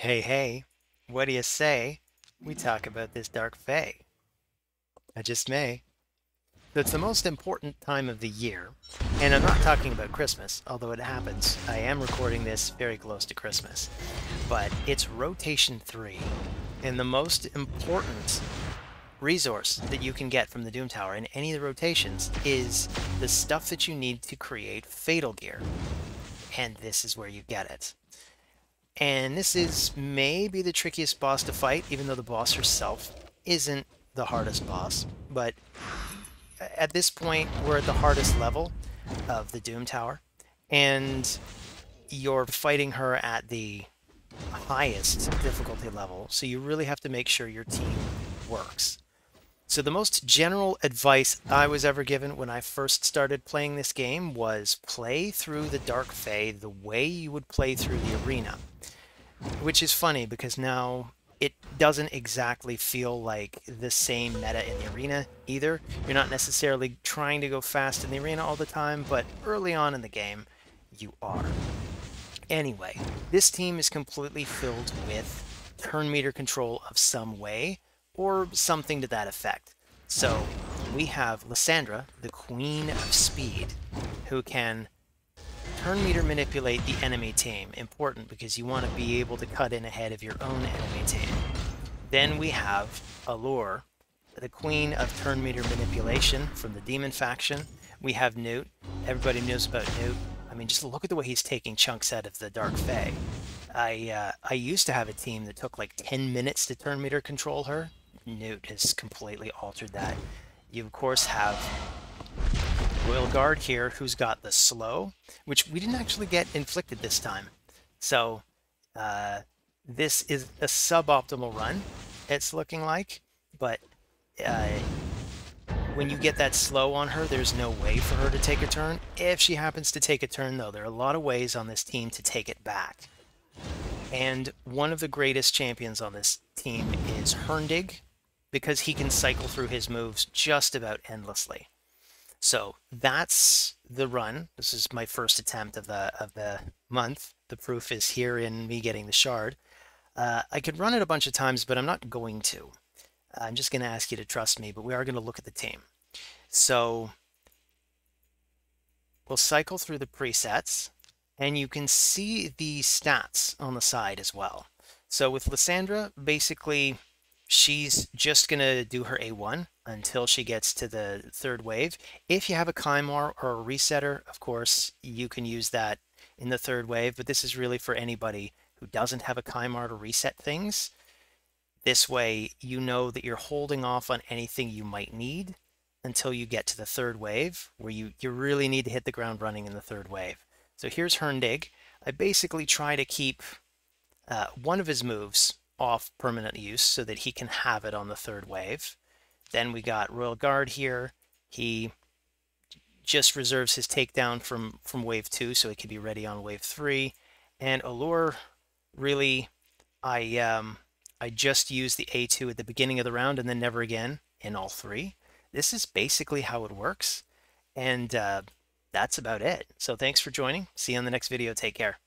Hey, hey, what do you say we talk about this dark fae? I just may. It's the most important time of the year, and I'm not talking about Christmas, although it happens. I am recording this very close to Christmas, but it's Rotation 3, and the most important resource that you can get from the Doom Tower in any of the rotations is the stuff that you need to create Fatal Gear, and this is where you get it. And this is maybe the trickiest boss to fight, even though the boss herself isn't the hardest boss. But at this point, we're at the hardest level of the Doom Tower. And you're fighting her at the highest difficulty level. So you really have to make sure your team works. So the most general advice I was ever given when I first started playing this game was play through the Dark Fae the way you would play through the arena. Which is funny because now it doesn't exactly feel like the same meta in the arena either. You're not necessarily trying to go fast in the arena all the time, but early on in the game, you are. Anyway, this team is completely filled with turn meter control of some way, or something to that effect. So, we have Lysandra, the Queen of Speed, who can turn meter manipulate the enemy team. Important because you want to be able to cut in ahead of your own enemy team. Then we have Allure, the queen of turn meter manipulation from the demon faction. We have Newt. Everybody knows about Newt. I mean, just look at the way he's taking chunks out of the Dark Fae. I uh, I used to have a team that took like 10 minutes to turn meter control her. Newt has completely altered that. You of course have Royal Guard here, who's got the slow, which we didn't actually get inflicted this time. So uh, this is a suboptimal run, it's looking like, but uh, when you get that slow on her, there's no way for her to take a turn. If she happens to take a turn, though, there are a lot of ways on this team to take it back. And one of the greatest champions on this team is Hurndig, because he can cycle through his moves just about endlessly. So that's the run. This is my first attempt of the of the month. The proof is here in me getting the shard. Uh, I could run it a bunch of times, but I'm not going to. I'm just going to ask you to trust me, but we are going to look at the team. So we'll cycle through the presets, and you can see the stats on the side as well. So with Lysandra, basically, she's just going to do her A1 until she gets to the third wave. If you have a Kymar or a resetter, of course, you can use that in the third wave, but this is really for anybody who doesn't have a Kymar to reset things. This way, you know that you're holding off on anything you might need until you get to the third wave, where you, you really need to hit the ground running in the third wave. So here's Hurndig. I basically try to keep uh, one of his moves off permanent use so that he can have it on the third wave. Then we got Royal Guard here. He just reserves his takedown from, from wave two, so it can be ready on wave three. And Allure, really, I, um, I just use the A2 at the beginning of the round and then never again in all three. This is basically how it works. And uh, that's about it. So thanks for joining. See you on the next video. Take care.